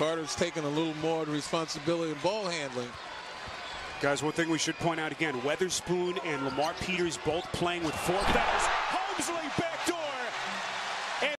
Carter's taking a little more responsibility in ball handling. Guys, one thing we should point out again, Weatherspoon and Lamar Peters both playing with four fouls.